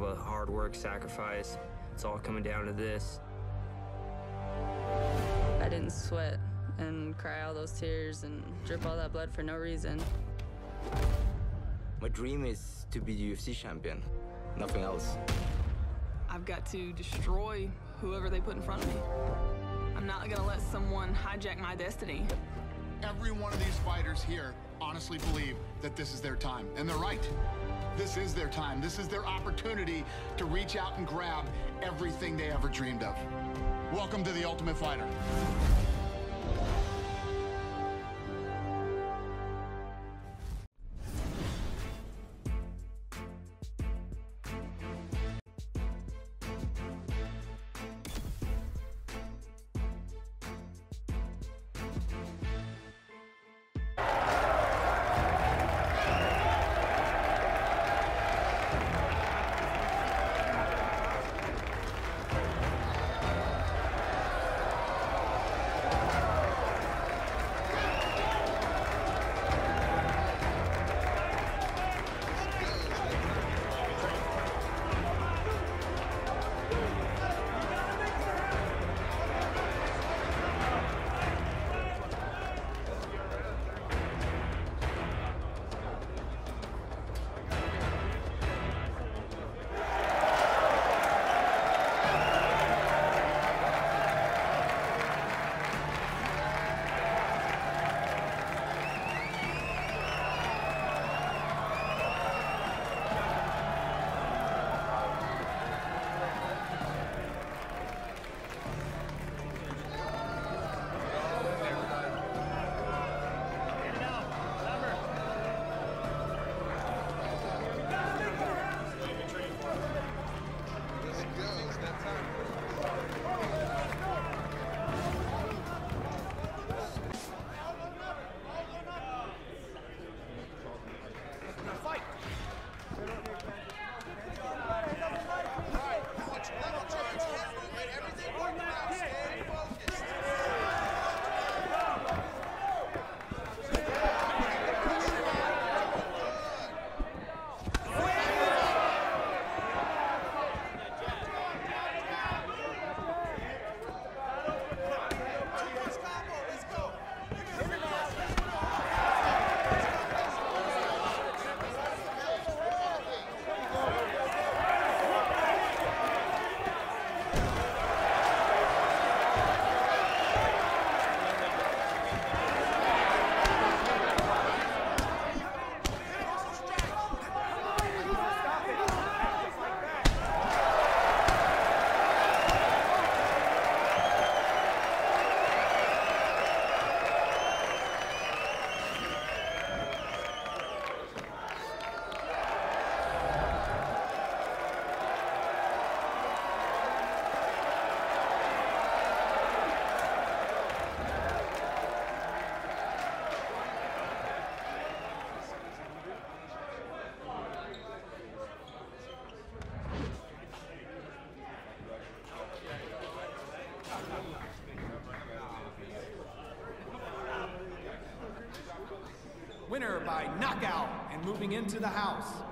the hard work, sacrifice, it's all coming down to this. I didn't sweat and cry all those tears and drip all that blood for no reason. My dream is to be the UFC champion, nothing else. I've got to destroy whoever they put in front of me. I'm not gonna let someone hijack my destiny. Every one of these fighters here honestly believe that this is their time, and they're right. This is their time. This is their opportunity to reach out and grab everything they ever dreamed of. Welcome to The Ultimate Fighter. By knockout and moving into the house.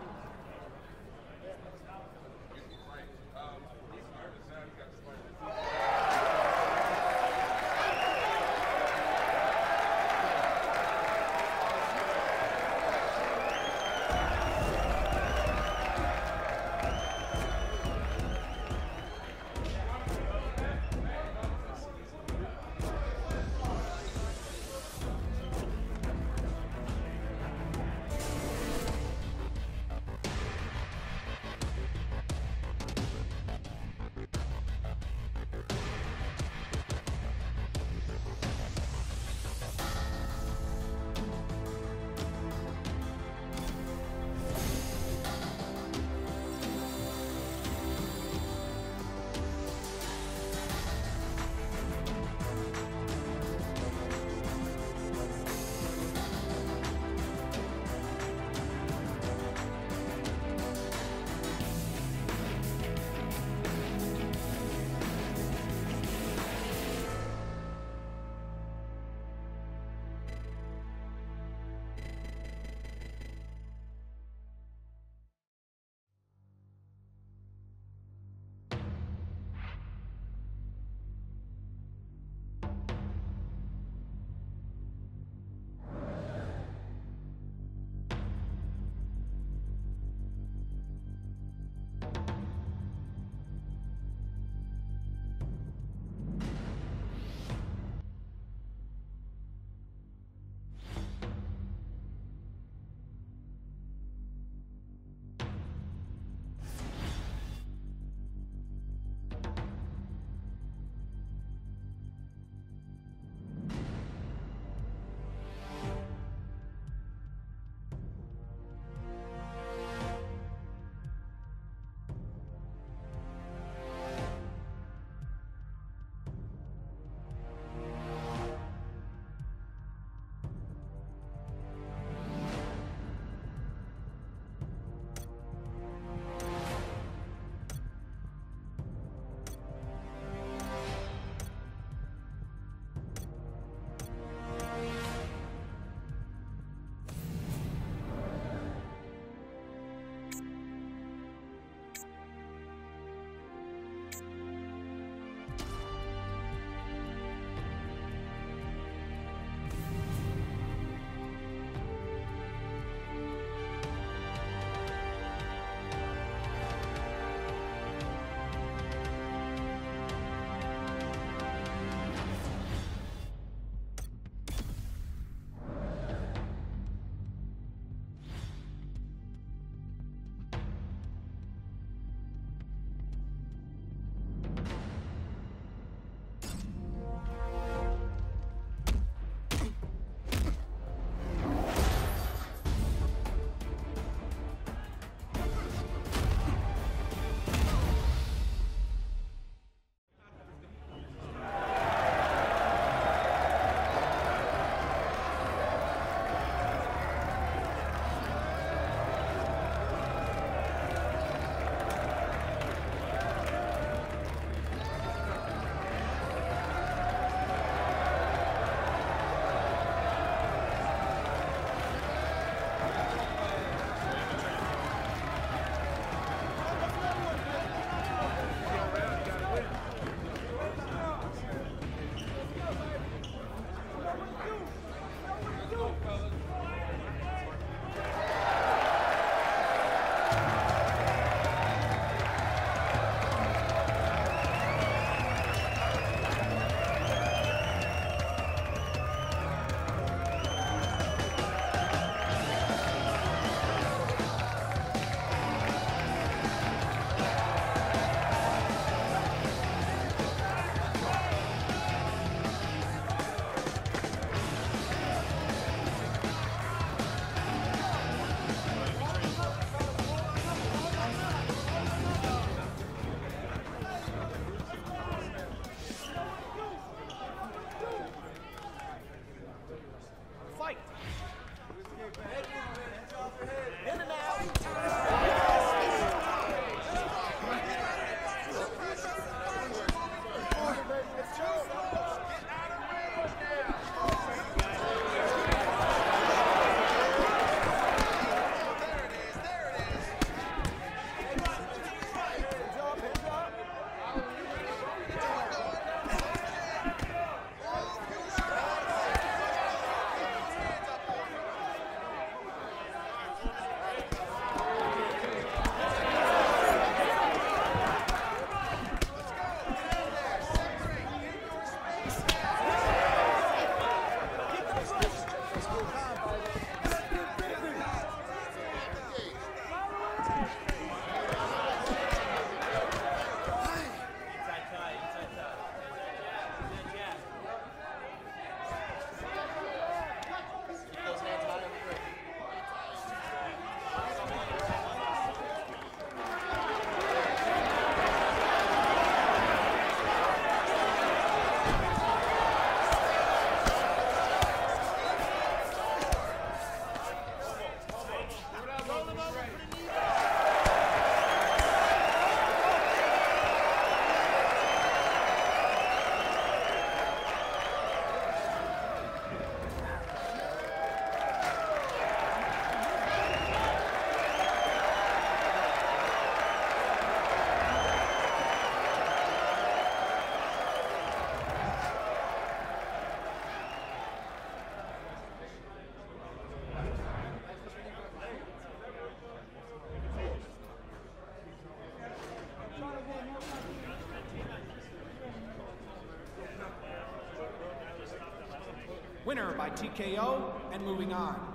TKO and moving on.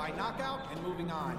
By knockout and moving on.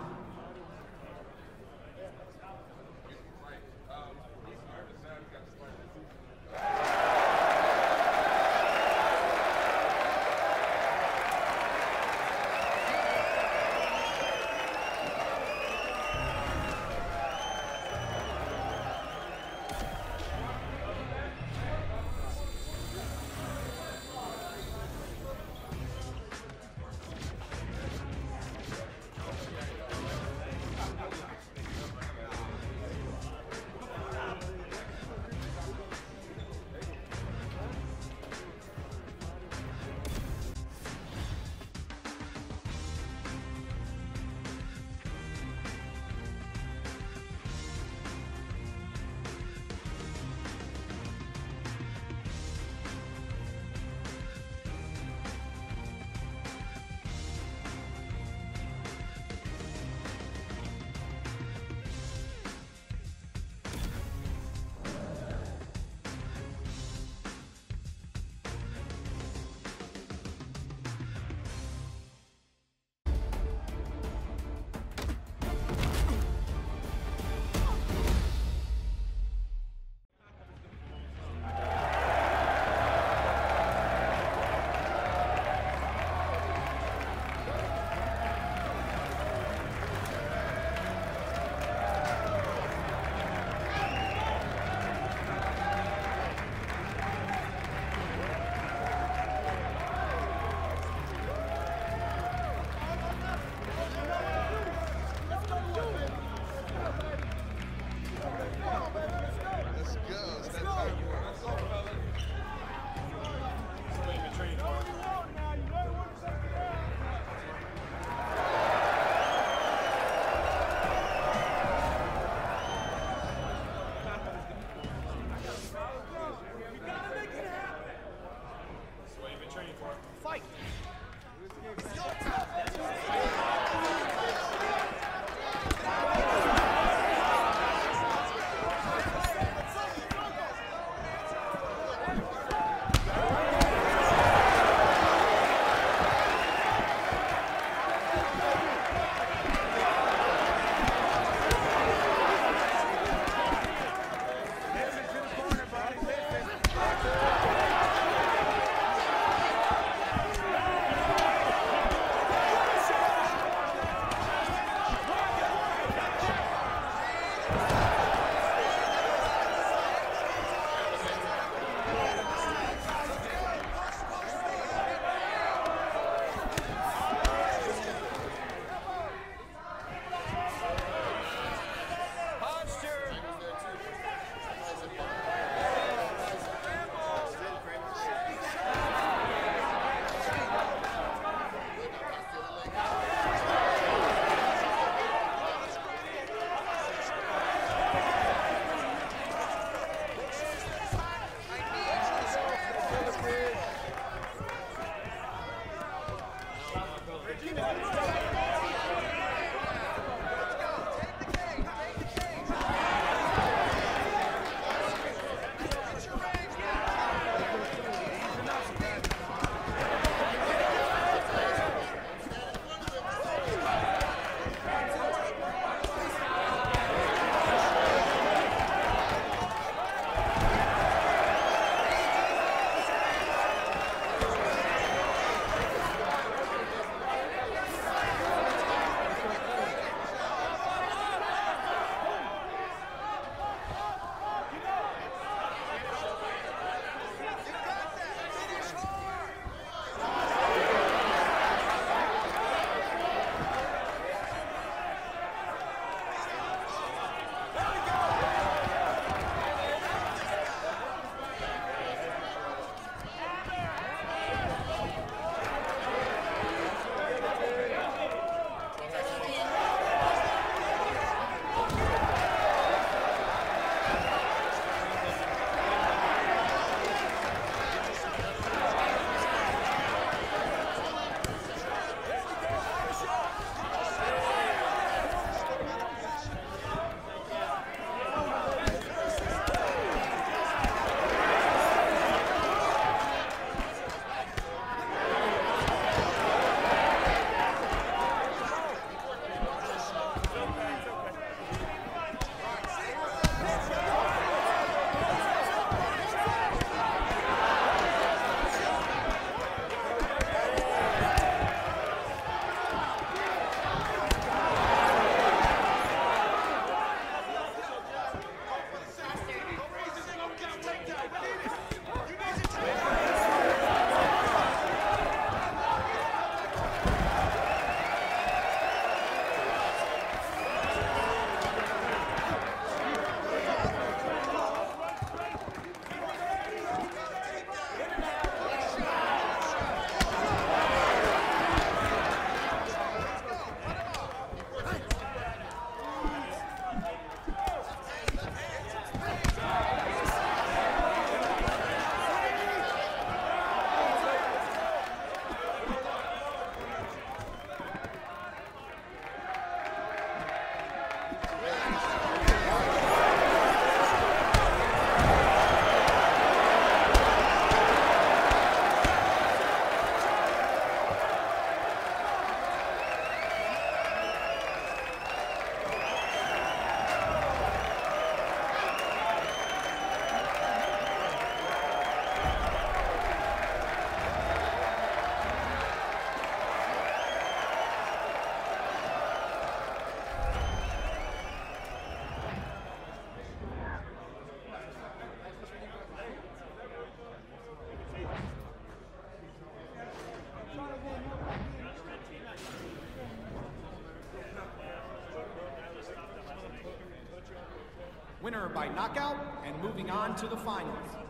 Winner by knockout and moving on to the finals.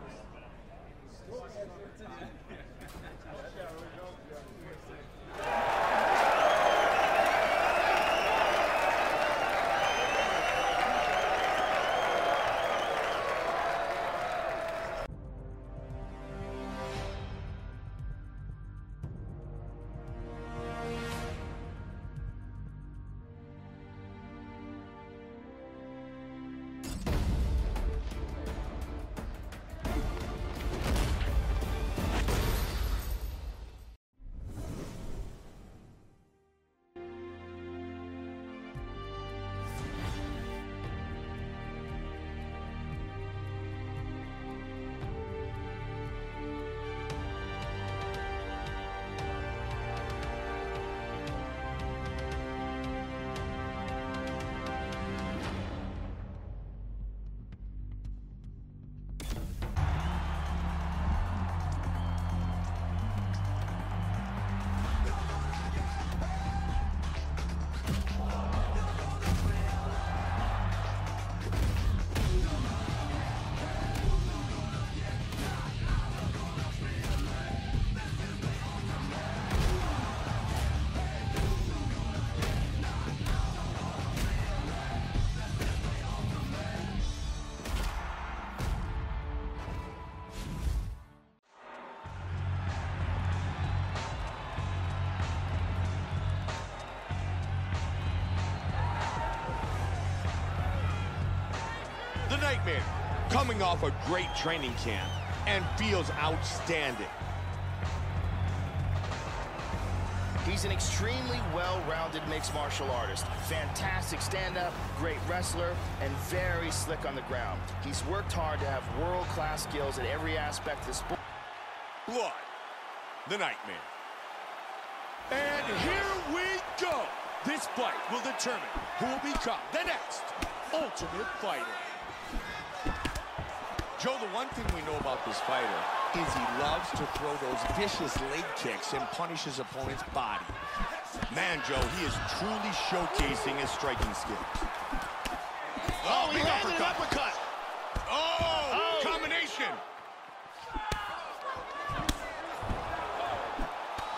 Nightmare, coming off a great training camp and feels outstanding. He's an extremely well-rounded mixed martial artist. Fantastic stand-up, great wrestler, and very slick on the ground. He's worked hard to have world-class skills at every aspect of the sport. Blood, the Nightmare. And here we go. This fight will determine who will become the next Ultimate Fighter. Joe, the one thing we know about this fighter is he loves to throw those vicious leg kicks and punish his opponent's body. Man, Joe, he is truly showcasing his striking skills. Oh, he landed an uppercut. Oh. combination.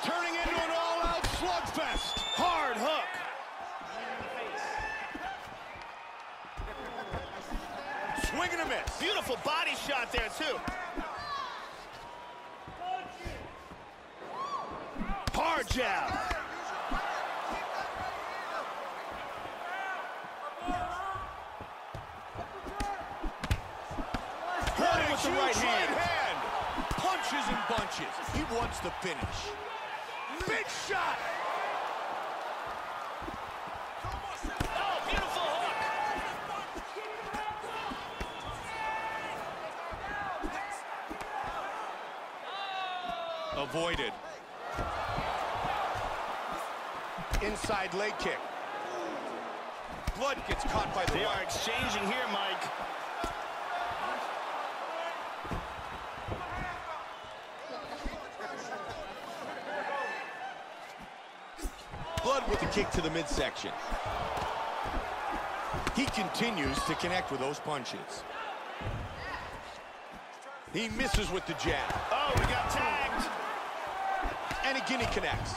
Turning into an all-out slugfest. Hard hook. Swing and a miss. Beautiful body shot there, too. Hard jab. Hurt with the right hand. hand. Punches and bunches. He wants the finish. Big shot. Avoided. Inside leg kick. Blood gets caught by the They are exchanging here, Mike. Blood with the kick to the midsection. He continues to connect with those punches. He misses with the jab. Oh, we got tagged. And again he connects.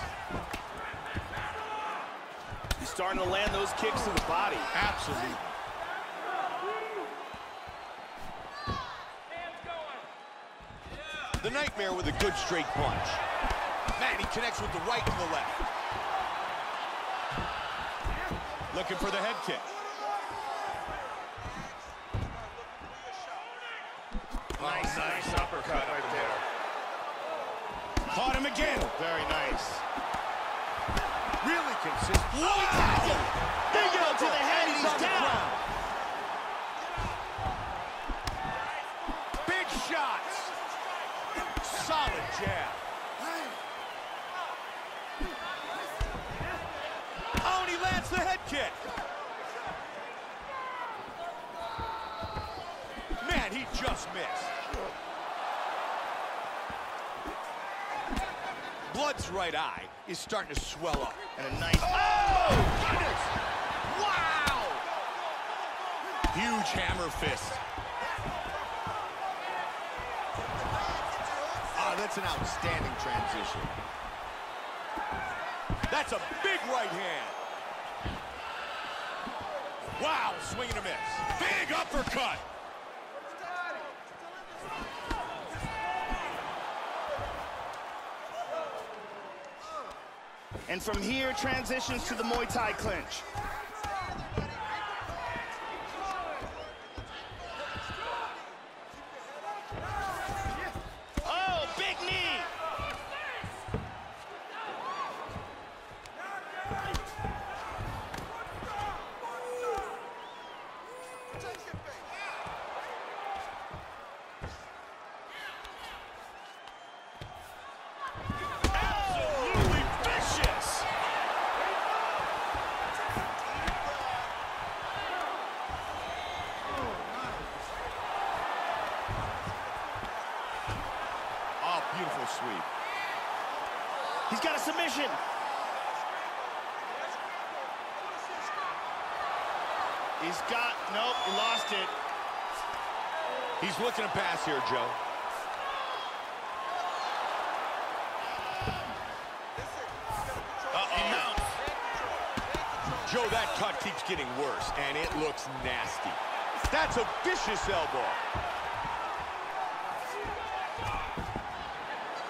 He's starting to land those kicks to the body. Absolutely. The Nightmare with a good straight punch. Man, he connects with the right and the left. Looking for the head kick. Nice, nice uppercut right there. Caught him again. Very nice. Really consistent. Wow! Big elbow to the head, he's the down. ground. Big shots. Solid jab. Oh, and he lands the head kick. Man, he just missed. Blood's right eye is starting to swell up. And a nice. Oh, goodness! Wow! Huge Hammer fist. Ah, that's an outstanding transition. That's a big right hand. Wow, swing and a miss. Big uppercut. And from here, transitions to the Muay Thai clinch. Oh, big knee! Absolutely vicious! Oh, beautiful sweep. He's got a submission. He's got, nope, he lost it. He's looking to pass here, Joe. Joe, that cut keeps getting worse, and it looks nasty. That's a vicious elbow.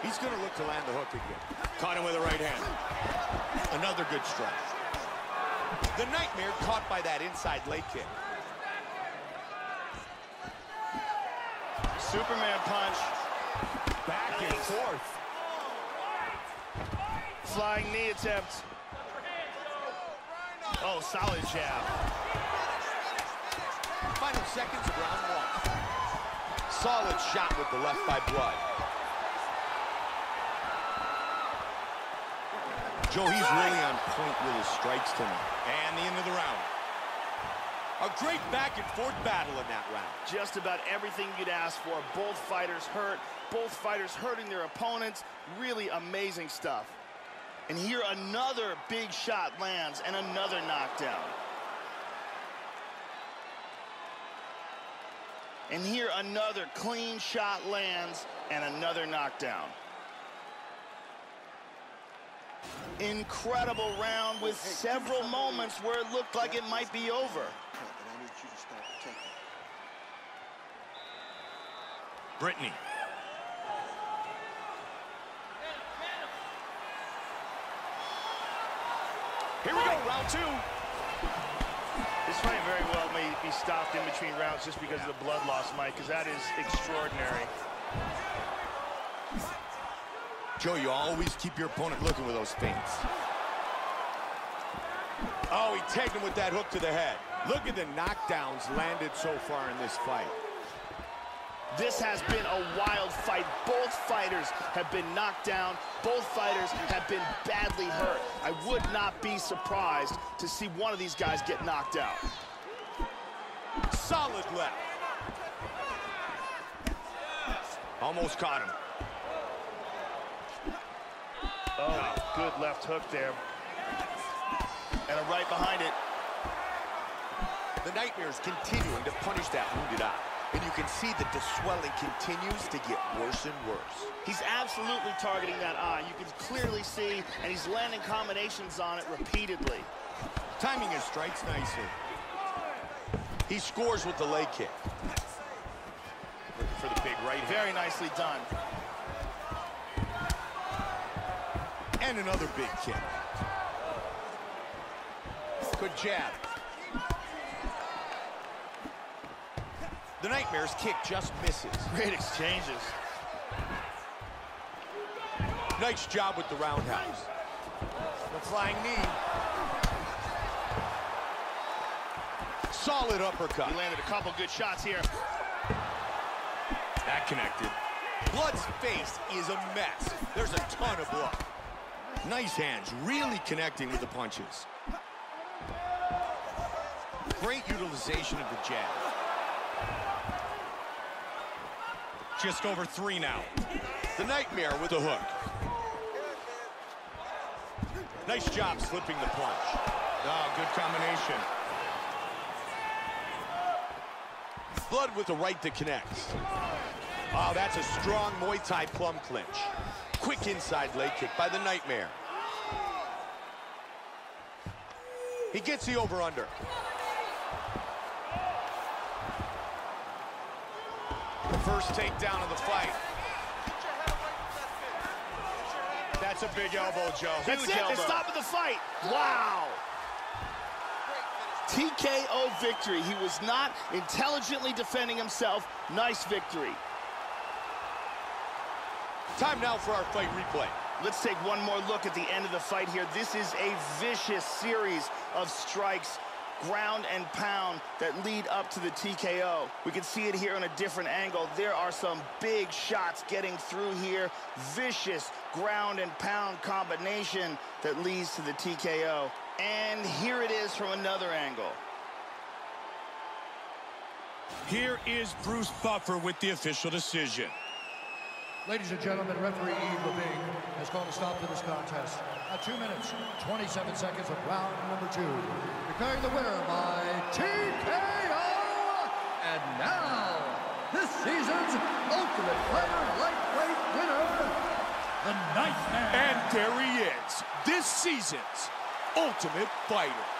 He's going to look to land the hook again. Caught him with a right hand. Another good strike. The Nightmare caught by that inside leg kick. Superman punch. Back and forth. Flying knee attempt. Oh, solid jab. Final seconds, round one. Solid shot with the left by Blood. Joe, he's really on point with his strikes tonight. And the end of the round. A great back and forth battle in that round. Just about everything you'd ask for. Both fighters hurt. Both fighters hurting their opponents. Really amazing stuff. And here another big shot lands and another knockdown. And here another clean shot lands and another knockdown. Incredible round with several moments where it looked like it might be over. Brittany. Here we go, round two. This fight very well may be stopped in between rounds just because of the blood loss, Mike, because that is extraordinary. Joe, you always keep your opponent looking with those feints. Oh, he tagged him with that hook to the head. Look at the knockdowns landed so far in this fight. This has been a wild fight. Both fighters have been knocked down. Both fighters have been badly hurt. I would not be surprised to see one of these guys get knocked out. Solid left. Almost caught him. Oh, good left hook there. And a right behind it. The Nightmare's continuing to punish that wounded eye. And you can see that the swelling continues to get worse and worse. He's absolutely targeting that eye. You can clearly see, and he's landing combinations on it repeatedly. Timing his strikes nicely. He scores with the leg kick. Looking for the big right hand. Very nicely done. And another big kick. Good jab. The Nightmare's kick just misses. Great exchanges. Nice job with the roundhouse. The flying knee. Solid uppercut. He landed a couple good shots here. That connected. Blood's face is a mess. There's a ton of blood. Nice hands, really connecting with the punches. Great utilization of the jab. Just over three now. The Nightmare with the hook. Nice job slipping the punch. Oh, good combination. blood with the right to connect. Oh, that's a strong Muay Thai plum clinch. Quick inside leg kick by the Nightmare. He gets the over-under. First takedown of the fight. That's a big elbow, Joe. That's Huge it. elbow. They're stopping the fight. Wow. TKO victory. He was not intelligently defending himself. Nice victory. Time now for our fight replay. Let's take one more look at the end of the fight here. This is a vicious series of strikes, ground and pound, that lead up to the TKO. We can see it here on a different angle. There are some big shots getting through here. Vicious ground and pound combination that leads to the TKO. And here it is from another angle. Here is Bruce Buffer with the official decision. Ladies and gentlemen, referee Yves Lavigne has called a stop to this contest at 2 minutes, 27 seconds of round number two. Declaring the winner by TKO! And now, this season's Ultimate Fighter lightweight winner, the Nightmare! And there he is, this season's Ultimate Fighter.